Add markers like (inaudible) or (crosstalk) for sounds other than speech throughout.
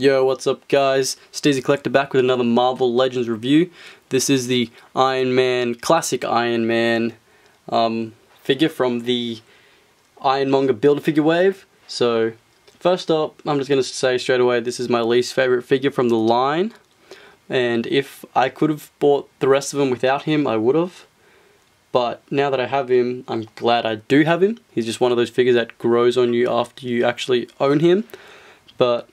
Yo, what's up guys? Steezy Collector back with another Marvel Legends review. This is the Iron Man, classic Iron Man um, figure from the Iron Monger Build-A-Figure wave. So, first up, I'm just going to say straight away, this is my least favorite figure from the line. And if I could have bought the rest of them without him, I would have. But now that I have him, I'm glad I do have him. He's just one of those figures that grows on you after you actually own him. But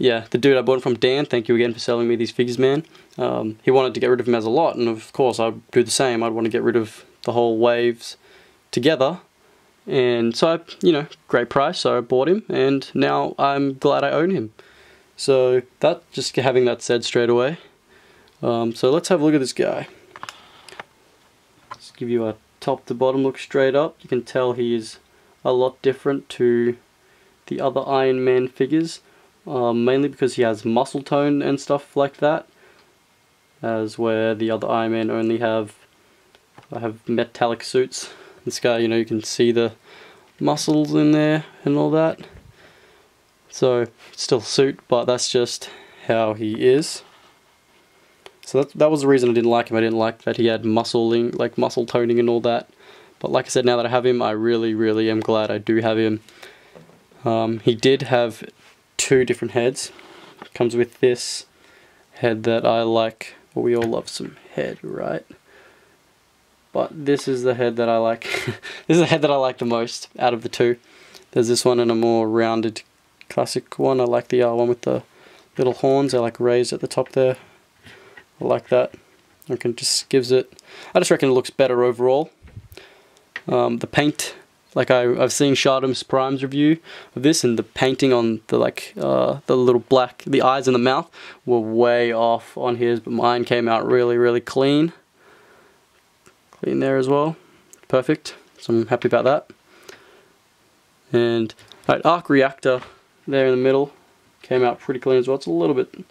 yeah, the dude I bought from Dan, thank you again for selling me these figures, man. Um, he wanted to get rid of him as a lot, and of course I'd do the same. I'd want to get rid of the whole waves together. And so, I, you know, great price, so I bought him, and now I'm glad I own him. So, that, just having that said straight away. Um, so let's have a look at this guy. Just give you a top to bottom look straight up. You can tell he is a lot different to the other Iron Man figures um, mainly because he has muscle tone and stuff like that as where the other Iron Man only have I have metallic suits. This guy you know you can see the muscles in there and all that. So still suit but that's just how he is. So that, that was the reason I didn't like him. I didn't like that he had muscling like muscle toning and all that. But like I said now that I have him I really really am glad I do have him. Um, he did have two different heads. Comes with this head that I like. Well, we all love some head, right? But this is the head that I like. (laughs) this is the head that I like the most out of the two. There's this one and a more rounded classic one. I like the uh, one with the little horns. They're like raised at the top there. I like that. I can just gives it. I just reckon it looks better overall. Um, the paint like I, I've seen Shardam's Prime's review of this, and the painting on the like uh, the little black, the eyes and the mouth were way off on his, but mine came out really, really clean. Clean there as well, perfect. So I'm happy about that. And right, arc reactor there in the middle came out pretty clean as well. It's a little bit, a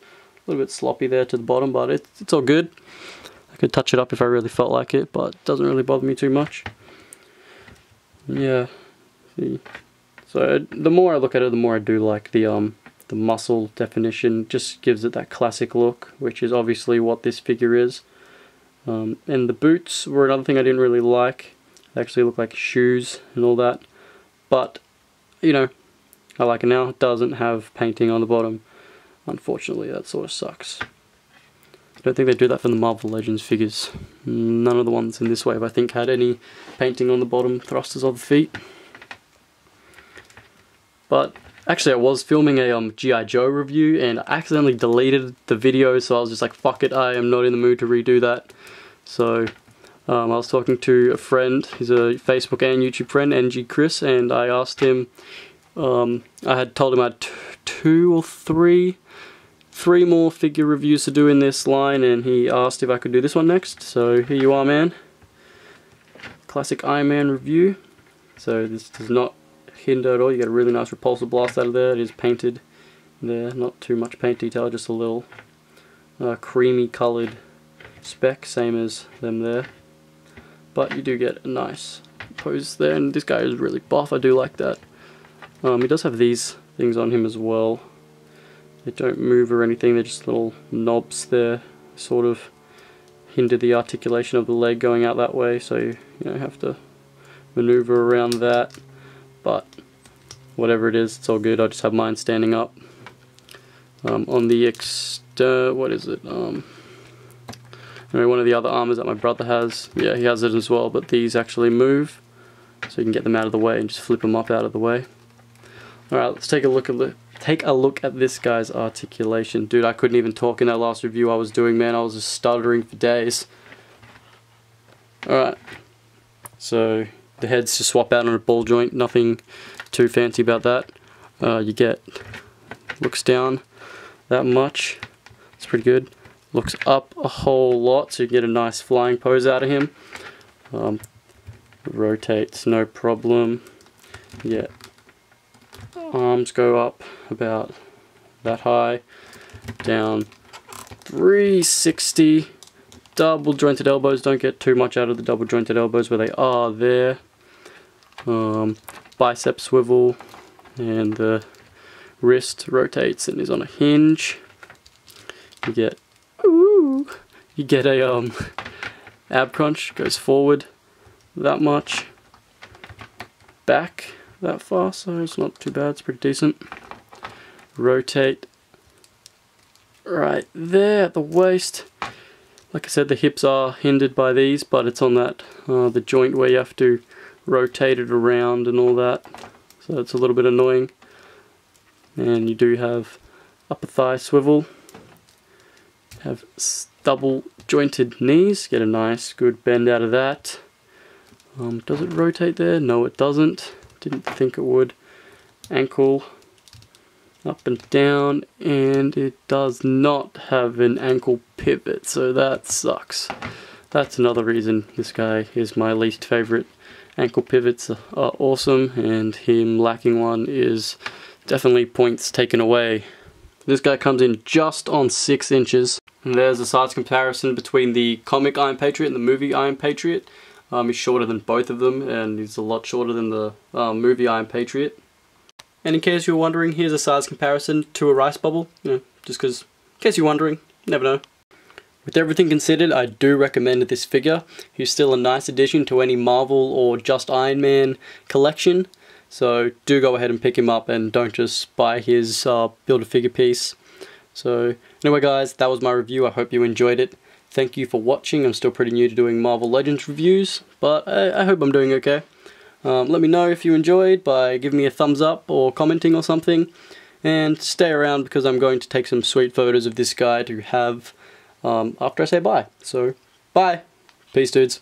little bit sloppy there to the bottom, but it's it's all good. I could touch it up if I really felt like it, but it doesn't really bother me too much. Yeah. See. So the more I look at it, the more I do like the um the muscle definition. Just gives it that classic look, which is obviously what this figure is. Um, and the boots were another thing I didn't really like. They actually look like shoes and all that. But, you know, I like it now. It doesn't have painting on the bottom. Unfortunately, that sort of sucks. I don't think they do that for the Marvel Legends figures. None of the ones in this wave I think had any painting on the bottom thrusters of the feet. But actually I was filming a um, G.I. Joe review and I accidentally deleted the video so I was just like fuck it I am not in the mood to redo that. So um, I was talking to a friend, he's a Facebook and YouTube friend, NG Chris, and I asked him, um, I had told him I had two or three three more figure reviews to do in this line and he asked if I could do this one next. So here you are man. Classic Iron Man review. So this does not hinder at all. You get a really nice repulsor blast out of there. It is painted there. Not too much paint detail just a little uh, creamy colored speck same as them there. But you do get a nice pose there and this guy is really buff. I do like that. Um, he does have these things on him as well they don't move or anything, they're just little knobs there, sort of hinder the articulation of the leg going out that way, so you, know, have to maneuver around that. But whatever it is, it's all good. I just have mine standing up. Um, on the exter, what is it? Um, anyway, one of the other armors that my brother has, yeah, he has it as well. But these actually move, so you can get them out of the way and just flip them up out of the way. All right, let's take a look at the Take a look at this guy's articulation. Dude, I couldn't even talk in that last review I was doing, man. I was just stuttering for days. Alright. So, the head's to swap out on a ball joint. Nothing too fancy about that. Uh, you get, looks down that much. It's pretty good. Looks up a whole lot, so you get a nice flying pose out of him. Um, rotates, no problem. Yeah, arms go up about that high, down 360. Double jointed elbows, don't get too much out of the double jointed elbows where they are there. Um, bicep swivel and the wrist rotates and is on a hinge. You get ooh, you get a um ab crunch goes forward that much, back that far, so it's not too bad. It's pretty decent. Rotate right there at the waist. Like I said, the hips are hindered by these, but it's on that uh, the joint where you have to rotate it around and all that. So it's a little bit annoying. And you do have upper thigh swivel. Have double jointed knees. Get a nice good bend out of that. Um, does it rotate there? No, it doesn't. Didn't think it would. Ankle up and down and it does not have an ankle pivot so that sucks. That's another reason this guy is my least favorite. Ankle pivots are awesome and him lacking one is definitely points taken away. This guy comes in just on six inches. And there's a size comparison between the comic Iron Patriot and the movie Iron Patriot um, he's shorter than both of them and he's a lot shorter than the uh, movie Iron Patriot and in case you're wondering, here's a size comparison to a rice bubble, you know, just because, in case you're wondering, never know. With everything considered, I do recommend this figure. He's still a nice addition to any Marvel or Just Iron Man collection. So do go ahead and pick him up and don't just buy his uh, Build-A-Figure piece. So anyway guys, that was my review. I hope you enjoyed it. Thank you for watching. I'm still pretty new to doing Marvel Legends reviews, but I, I hope I'm doing okay. Um, let me know if you enjoyed by giving me a thumbs up or commenting or something. And stay around because I'm going to take some sweet photos of this guy to have um, after I say bye. So, bye. Peace, dudes.